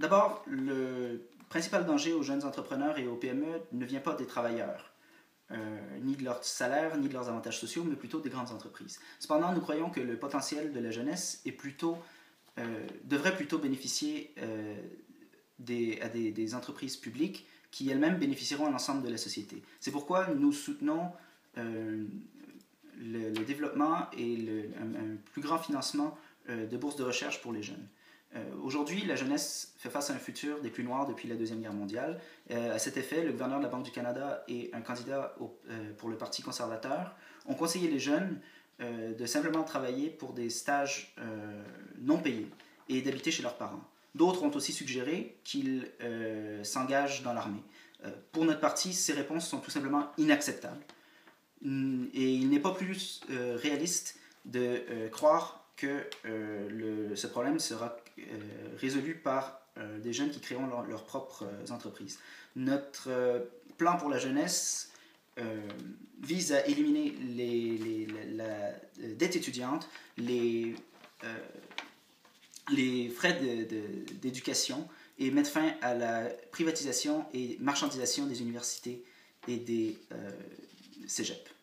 D'abord, le principal danger aux jeunes entrepreneurs et aux PME ne vient pas des travailleurs, euh, ni de leur salaire, ni de leurs avantages sociaux, mais plutôt des grandes entreprises. Cependant, nous croyons que le potentiel de la jeunesse euh, devrait plutôt bénéficier euh, des, à des, entreprises publiques qui elles-mêmes bénéficieront à l'ensemble de la société. C'est pourquoi nous soutenons le, développement et un, plus grand financement de bourses de recherche pour les jeunes. Euh, aujourd'hui, la jeunesse fait face à un futur des plus noirs depuis la Deuxième Guerre mondiale. Euh, à cet effet, le gouverneur de la Banque du Canada et un candidat euh, pour le Parti conservateur ont conseillé les jeunes de simplement travailler pour des stages non payés et d'habiter chez leurs parents. D'autres ont aussi suggéré qu'ils s'engagent dans l'armée. pour notre parti, ces réponses sont tout simplement inacceptables. Et il n'est pas plus réaliste de croire que ce problème sera euh, résolu par euh, des jeunes qui créeront leurs leur propres euh, entreprises. Notre plan pour la jeunesse vise à éliminer les, les, la, dette étudiante, les, frais d'éducation et mettre fin à la privatisation et marchandisation des universités et des cégeps.